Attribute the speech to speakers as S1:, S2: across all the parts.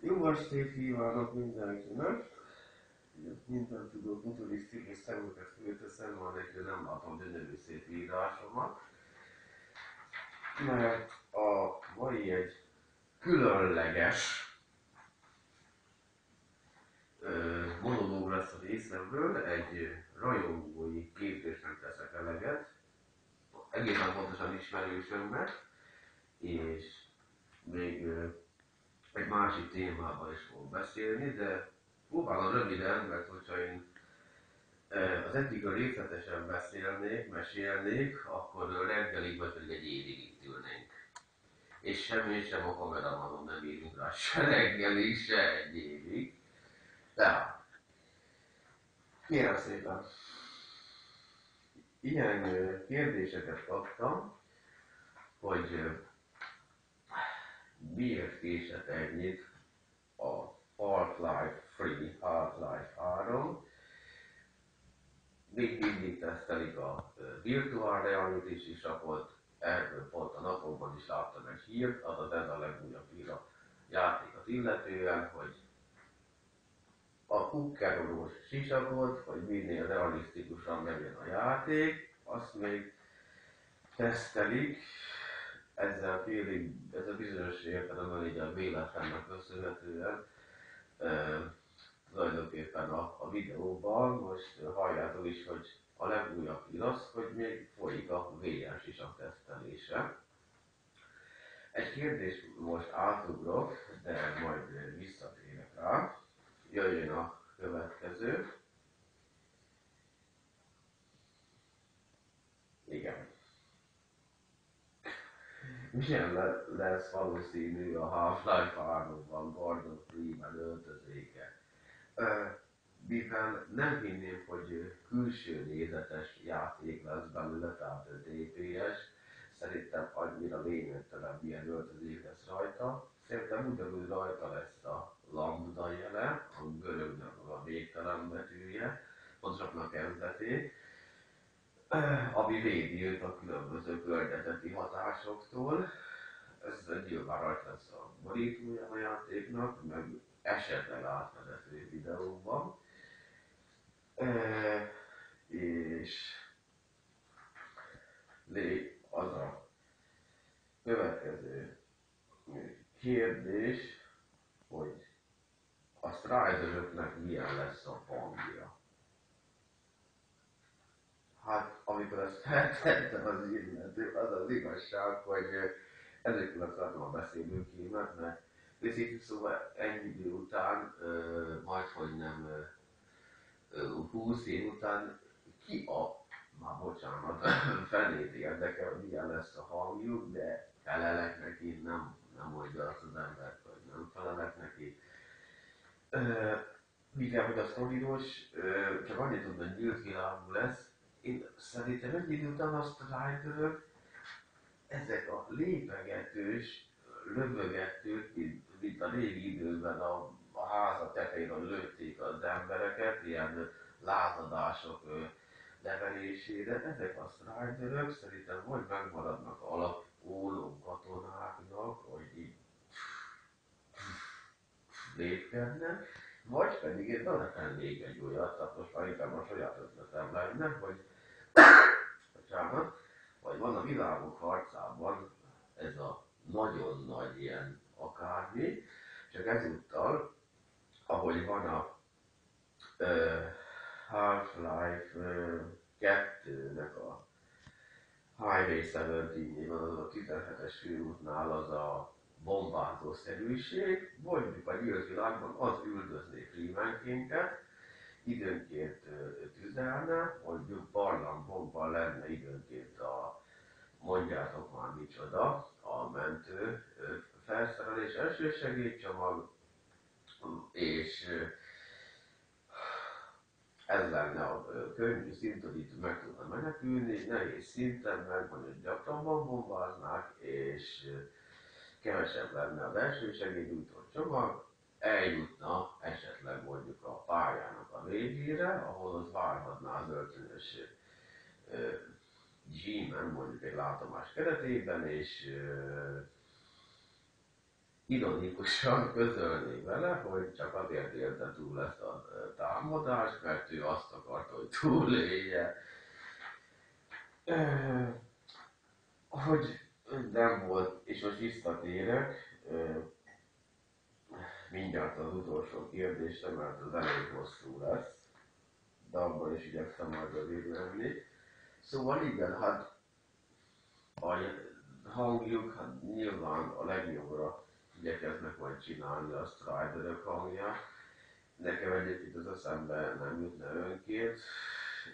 S1: Jó estét kívánok mindenkinek! Minden tudó futurisztikus szemüket fölteszem, egy nem látom gyönyörű szép írásomat. Mert a mai egy különleges monológ lesz a részemről, egy rajongói képzésnek teszek eleget, egészen pontosan ismerősömnek, és még egy másik témában is fogok beszélni, de próbálom röviden, mert hogyha én ö, az egyikről részletesen beszélnék, mesélnék, akkor reggelig vagy pedig egy évig itt ülnénk. És sem én, sem a kameramanon nem írunk rá se reggelig, se egy évig. Tehát, kérem szépen, ilyen kérdéseket kaptam, hogy miért késett ennyit a Half-Life Free, Half-Life 3. Még mindig tesztelik a virtual reality sisakot, erről pont a napokban is láttam egy hírt, azaz ez a legújabb hír a játékot illetően, hogy a kukkerolós sisakot, hogy minél realisztikusan legyen a játék, azt még tesztelik, ezzel félig, ez a bizonyos értelemben így a véletlennek köszönhetően, e, tulajdonképpen a, a videóban, most halljátok is, hogy a legújabb hír hogy még folyik a VR sisak tesztelése. Egy kérdés most átugrok, de majd visszatérek rá. Jöjjön a következő. Igen. Milyen le- lesz valószínű a Half-Life 3-ban Gordon Freeman öltözéke? Ö, mivel nem hinném, hogy külső nézetes játék lesz belőle, tehát DPS, szerintem annyira lényegtelen milyen öltözék lesz rajta. Szerintem ugyanúgy rajta lesz a lambda jele, a görögnek a végtelen betűje, pontosabban a kezdetét, ami védi őt a különböző környezeti hatásoktól. Ez nyilván rajta lesz a borítója a játéknak, meg esetleg átvezető videóban. E, és lé, az a következő kérdés, hogy a strideröknek milyen lesz a hangja. Hát, amikor ezt feltettem az illető, az az igazság, hogy ezekről akartam a beszélőkémet, mert őszintén szóval ennyi idő után, ö, majd hogy nem ö, 20 év után, ki a, már bocsánat, felét érdekel, hogy milyen lesz a hangjuk, de felelek neki, nem, nem mondja azt az embert, hogy nem felelek neki. Mivel, hogy a sztoriros, ö, csak annyit tudom, hogy nyílt lesz, én szerintem egy idő után azt rájtörök, ezek a lépegetős, lövögetők, mint, mint a régi időben a, a háza tetején lőtték az embereket, ilyen lázadások nevelésére, ezek a striderök szerintem vagy megmaradnak alap ólom katonáknak, hogy így lépkednek, vagy pedig én beletennék egy olyat, tehát most már inkább a saját ötletem lenne, hogy bocsánat, vagy van a világok harcában ez a nagyon nagy ilyen akármi, csak ezúttal, ahogy van a uh, Half-Life uh, 2-nek a Highway 17 van az a 17-es főútnál az a bombázó szerűség, mondjuk a nyílt világban az üldözné Freemankénket, időnként tüzelne, mondjuk barlangbomba lenne időnként a, mondjátok már micsoda, a mentő felszerelés, elsősegélycsomag, és ez lenne a könnyű szint, hogy itt meg tudna menekülni, nehéz szinten meg mondjuk gyakrabban bombáznák, és ö, kevesebb lenne az elsősegélynyújtó csomag, eljutna esetleg mondjuk a pályának a végére, ahol az várhatná az öltözős G-men, mondjuk egy látomás keretében, és ironikusan közölné vele, hogy csak azért élte túl ezt a támadást, mert ő azt akarta, hogy túlélje. Hogy nem volt, és most visszatérek, mindjárt az utolsó kérdésre, mert az elég hosszú lesz, de abban is igyekszem majd rövid lenni. Szóval igen, hát a hangjuk, hát nyilván a legjobbra igyekeznek majd csinálni a strider hangját. Nekem egyébként az eszembe nem jutna önként,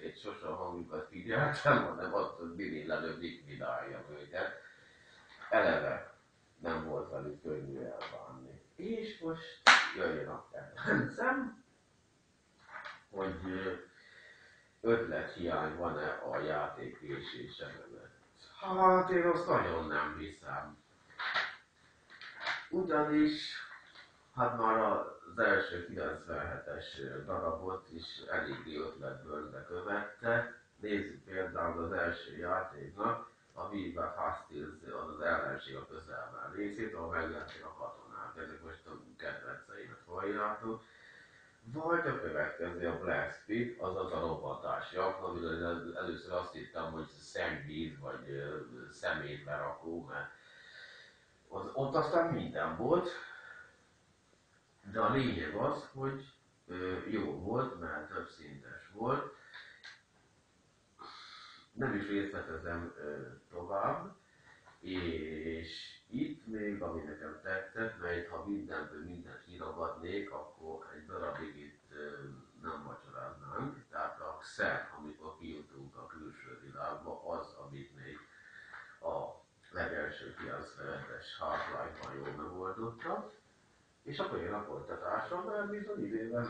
S1: én sosem hangjukat figyeltem, hanem azt, hogy minél előbb likvidáljam őket. Eleve nem volt velük könnyű elbánni. És most jöjjön a kedvencem, hogy ötlethiány van-e a játék késésemben. Hát én azt nagyon nem hiszem. Ugyanis, hát már az első 97-es darabot is eléggé ötletből követte. Nézzük például az első játéknak, a Viva Hastings, az ellenség a közelben részét, ahol megjelentek a katonák. Ezek most a kedvenceimet halljátok. Vagy a következő, a Black Spit, azaz a robbantási akna, amiről először azt hittem, hogy szennyvíz, vagy szemétlerakó, mert az, ott aztán minden volt, de a lényeg az, hogy jó volt, mert több szintes volt. Nem is részletezem tovább, és itt még, ami nekem tetszett, mert ha mindenből mindent kiragadnék, akkor egy darabig itt nem vacsoráznánk. Tehát a szer, amikor kijutunk a külső világba, az, amit még a legelső 97-es Half-Life-ban jól megoldottak, és akkor jön a folytatása, mert bizony idében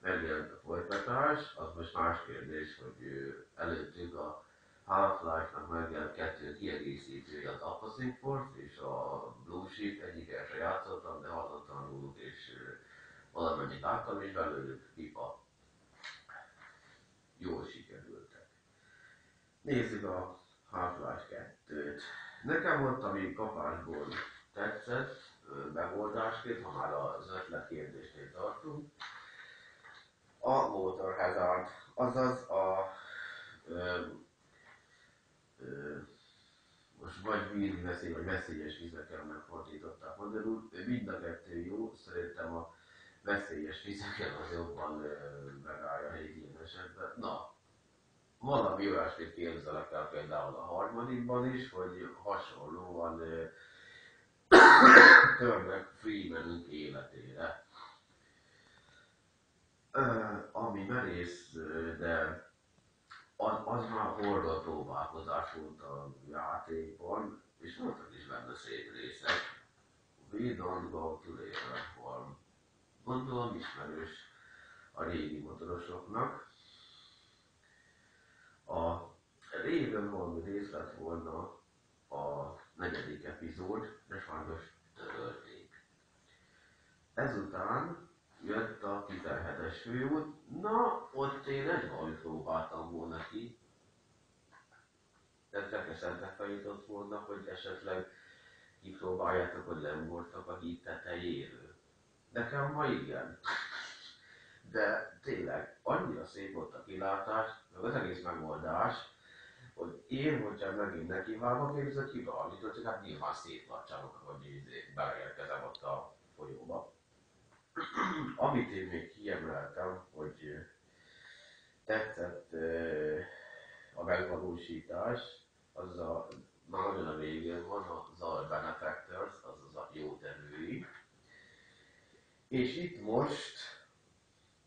S1: megjelent a folytatás, az most más kérdés, hogy előttük a Half-Life-nak megjelent kettő kiegészítője, az Opposing Force és a Blue Sheep, egyikkel se játszottam, de hallottam róluk, és valamennyit láttam, és belőlük pipa. Jól sikerültek. Nézzük a Half-Life 2-t. Nekem ott, ami kapásból tetszett, megoldásként, ha már az ötlet kérdésnél tartunk, a Motor Hazard, azaz a ö, ö, most vagy vízveszély, vagy veszélyes vizeken megfordították magyarul, mind a kettő jó, szerintem a veszélyes vizeken az jobban megállja a helyén esetben. Na, valami olyasmit képzelek el például a harmadikban is, hogy hasonlóan törnek Freemanünk életére. Ami merész, de az, az már horror próbálkozás volt a játékban, és voltak is benne szép részek. We don't go to form. Gondolom ismerős a régi motorosoknak. A régen valami rész lett volna a negyedik epizód, de sajnos törölték. Ezután jött a 17-es főút, na, ott én egy valamit próbáltam volna ki. Ez eszembe feljutott volna, hogy esetleg kipróbáljátok, hogy lembortak a híd tetejéről. Nekem ma igen. De tényleg, annyira szép volt a kilátás, meg az egész megoldás, hogy én, hogyha megint nekivágok, én bizony kivalamit, csak hát nyilván szétlacsálok, hogy izé beleérkezem ott a folyóba. Amit én még kiemeltem, hogy tetszett a megvalósítás, az a, nagyon a végén van, az a Benefactors, azaz a jó tevői. És itt most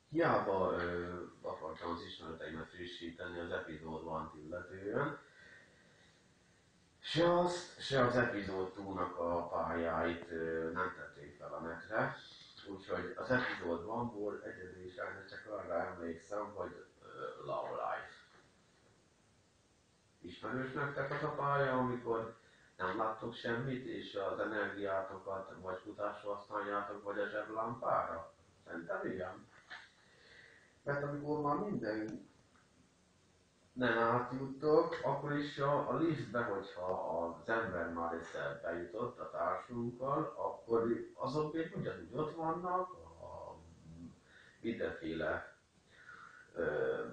S1: hiába ö, akartam az ismereteimet frissíteni az epizód van illetően, se azt, se az epizód túlnak a pályáit ö, nem tették fel a netre, úgyhogy az epizód vanból egyedül is csak arra emlékszem, hogy uh, Love Life. Ismerős nektek az a pálya, amikor nem láttok semmit, és az energiátokat vagy futásra használjátok, vagy a zseblámpára? Szerintem igen. Mert amikor már minden nem átjutok, akkor is a, a listbe, hogyha az ember már egyszer bejutott a társunkkal, akkor azok még ugyanúgy ott vannak, a mindenféle ö,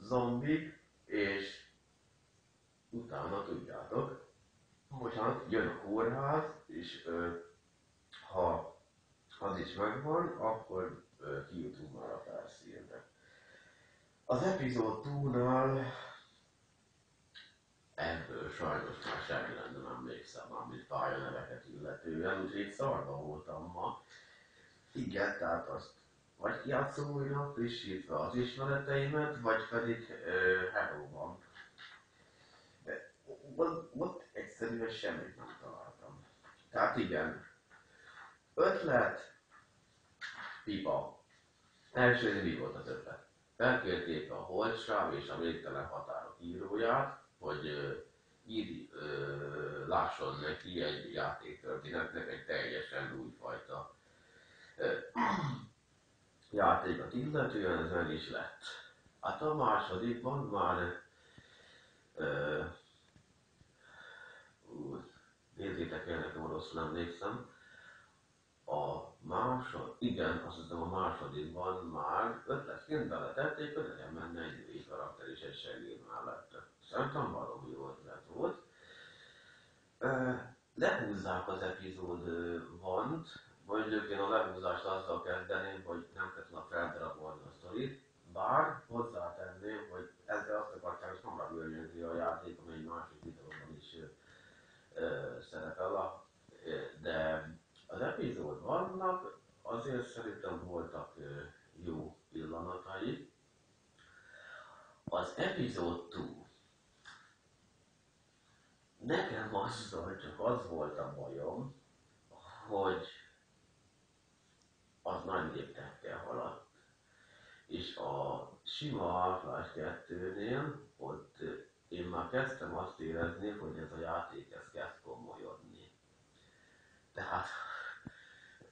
S1: zombik, és utána tudjátok, hogyha jön a kórház, és ö, ha az is megvan, akkor ö, kijutunk már a felszínre. Az epizód túlnál ebből sajnos már semmi nem emlékszem, amit neveket illetően, úgyhogy szarva voltam ma. Igen, tehát azt vagy kiátszom újra, frissítve az ismereteimet, vagy pedig uh, Hello-ban. Ott, ott egyszerűen semmit nem találtam. Tehát igen, ötlet, pipa. Első mi volt az ötlet? Felkérték a Holtsáv és a Végtelen Határok íróját, hogy ír, lásson neki egy játéktörténetnek egy teljesen újfajta játékot illetően, ez meg is lett. Hát a másodikban már nézzétek el, nekem rosszul emlékszem, másod, igen, azt hiszem a másodikban már ötletként beletették, hogy legyen menne egy női karakter és egy segéd mellette. Szerintem valami jó ötlet volt. Lehúzzák az epizód vant, mondjuk én a lehúzást azzal kezdeném, hogy nem kell tudna feldarabolni a sztorit, bár hozzátenném, hogy ezzel azt akarták, hogy hamarabb jöjjön a játék, amely egy másik videóban is ö, szerepel, a, de az epizód vannak, azért szerintem voltak jó pillanatai. Az epizód túl. Nekem azzal csak az volt a bajom, hogy az nagy léptekkel haladt. És a sima Half-Life 2-nél ott én már kezdtem azt érezni, hogy ez a játék ez kezd komolyodni. Tehát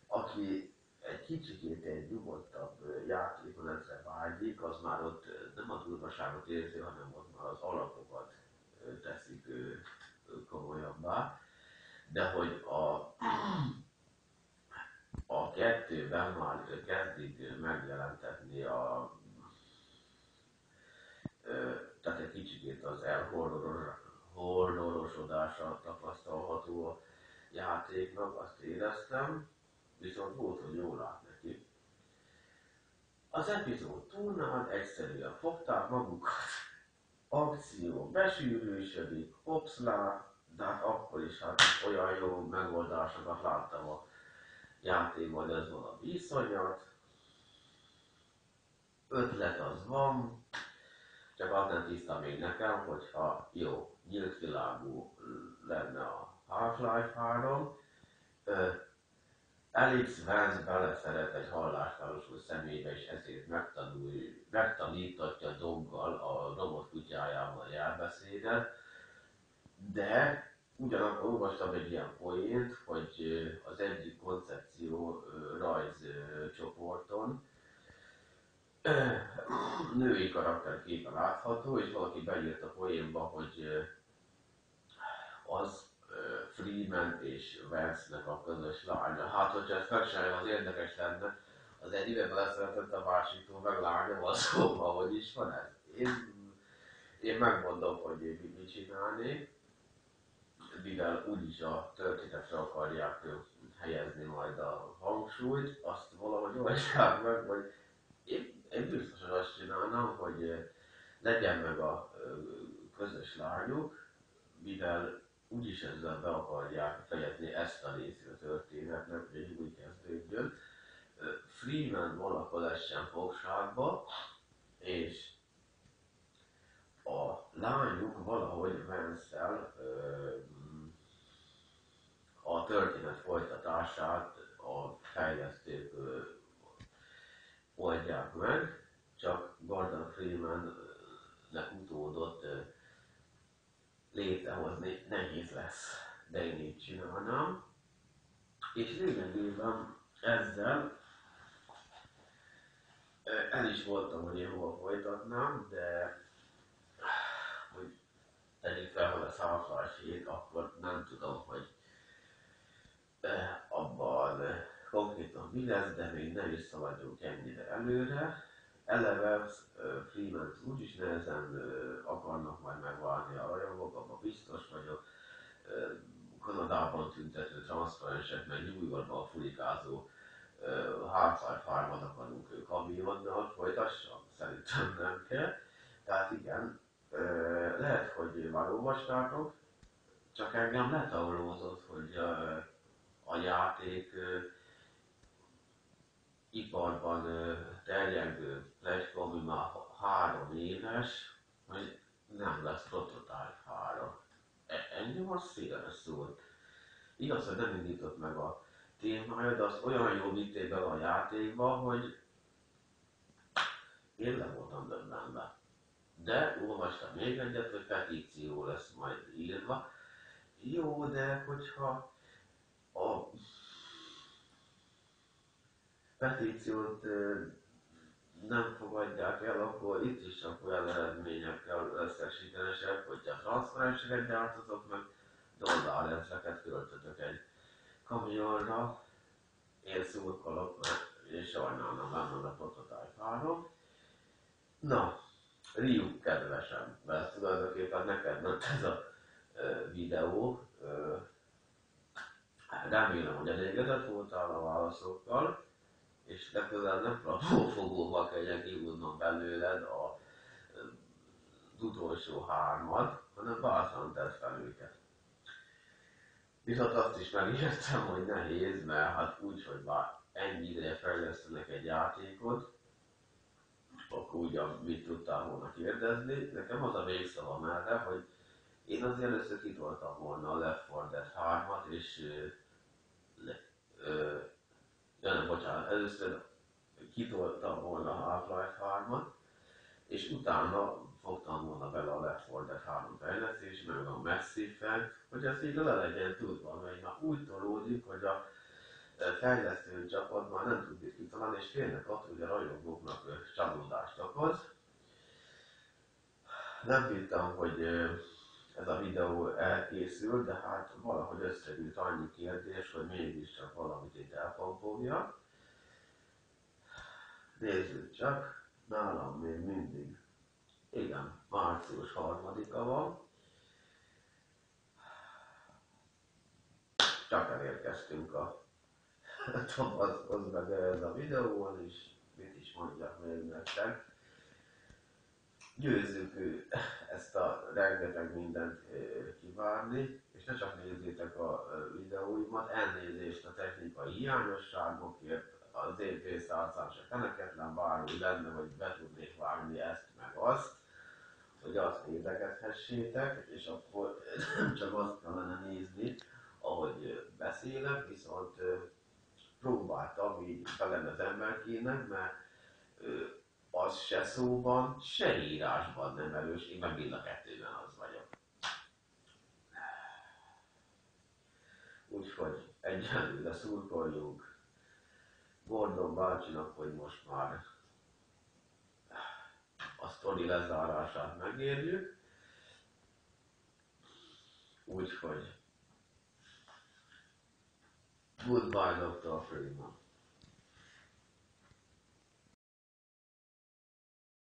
S1: aki egy kicsikét egy nyugodtabb játékmenetre vágyik, az már ott nem a durvaságot érzi, hanem ott már az alapokat teszik komolyabbá. De hogy a, a kettőben már kezdik megjelentetni a tehát egy kicsikét az elhorrorosodása tapasztalható a játéknak, azt éreztem viszont volt, hogy jól lát neki. Az epizód túlnál egyszerűen fogták magukat, akció besűrűsödik, hopszlá, de hát akkor is hát olyan jó megoldásokat láttam a játékban, ez van a viszonyat. Ötlet az van, csak az nem tiszta még nekem, hogyha jó, nyílt világú lenne a Half-Life 3, Alex Vance beleszeret egy hallástalosul személybe, és ezért megtanul, megtanítatja Doggal a robot kutyájával jelbeszédet, de ugyanakkor olvastam egy ilyen poént, hogy az egyik koncepció rajzcsoporton női karakterképe látható, és valaki beírt a poénba, hogy az Freeman és Vance-nek a közös lánya. Hát, hogyha ez megcsinálja, az érdekes lenne. Az egyikben beleszeretett a másiktól, meg lánya van szóval, hogy is van ez. Én, én megmondom, hogy én mit csinálnék, mivel úgyis a történetre akarják helyezni majd a hangsúlyt, azt valahogy oldják meg, hogy én, én biztosan azt csinálnám, hogy legyen meg a közös lányuk, mivel úgyis ezzel be akarják fejezni ezt a részét a történetnek, hogy egy új kezdődjön. Freeman valahol essen fogságba, és a lányuk valahogy vance a történet folytatását a fejlesztők oldják meg, csak Gordon Freeman-nek utódott létrehozni nehéz lesz, de én így csinálnám. És lényegében ezzel el is voltam, hogy én hova folytatnám, de tegyük fel, ha lesz half akkor nem tudom, hogy abban konkrétan mi lesz, de még nem is szaladjunk ennyire előre. Eleve uh, Freeman úgyis nehezen akarnak majd megválni a rajongók, abban biztos vagyok. Kanadában tüntető transzparensek, meg New Yorkban uh, Half-Life 3 akarunk kamionnal, folytassa? Szerintem nem kell. Tehát igen, lehet, hogy már olvastátok, csak engem letaulózott, hogy uh, a játék iparban terjengő plegyka, ami már három éves, hogy nem lesz prototype 3. E, engem az széles szólt. Igaz, hogy nem indított meg a témája, de azt olyan jól vitték be a játékba, hogy én le voltam döbbenve. De olvastam még egyet, hogy petíció lesz majd írva. Jó, de hogyha a petíciót nem fogadják el, akkor itt is csak olyan eredményekkel összesítenesek, hogyha transzparenseket gyártotok meg, dollárezreket költötök egy kamionra, én szurkolok, mert én sajnálom lenne a prototype 3. Na, Riuk kedvesem, mert tulajdonképpen neked ment ez a videó. Remélem, hogy elégedett voltál a válaszokkal és legközelebb nem plafófogóval kelljen kihúznom belőled a, az utolsó hármat, hanem bátran tett fel őket. Viszont azt is megértem, hogy nehéz, mert hát úgy, hogy már ennyi ideje fejlesztenek egy játékot, akkor ugyan mit tudtál volna kérdezni. Nekem az a végszavam erre, hogy én azért először kitoltam volna a Left 4 Dead 3-at, és le, ö, nem, bocsánat, először kitoltam volna a Half-Life 3-at, és utána fogtam volna bele a Left 4 Dead 3 fejlesztés, meg a Massive Effect, hogy ez így le legyen tudva, mert már úgy tolódik, hogy a e, fejlesztő csapat már nem tud mit kitalálni, és félnek attól, hogy a rajongóknak e, csalódást okoz. Nem bírtam, hogy e, ez a videó elkészül, de hát valahogy összegyűjt annyi kérdés, hogy mégiscsak valamit itt elfogja. Nézzük csak, nálam még mindig, igen, március harmadika van. Csak elérkeztünk a tapaszhoz meg ez a videóval, és mit is mondjak még nektek győzzük ezt a rengeteg mindent kivárni, és ne csak nézzétek a videóimat, elnézést a technikai hiányosságokért, az én pénztárcám se feneketlen, bármi lenne, hogy be tudnék vágni ezt meg azt, hogy azt érdekethessétek, és akkor nem csak azt kellene nézni, ahogy beszélek, viszont próbáltam így felem az emberkének, mert az se szóban, se írásban nem erős, én meg mind a kettőben az vagyok. Úgyhogy egyenlőre szurkoljunk Gordon bácsinak, hogy most már a sztori lezárását megérjük. Úgyhogy goodbye Dr. Freeman.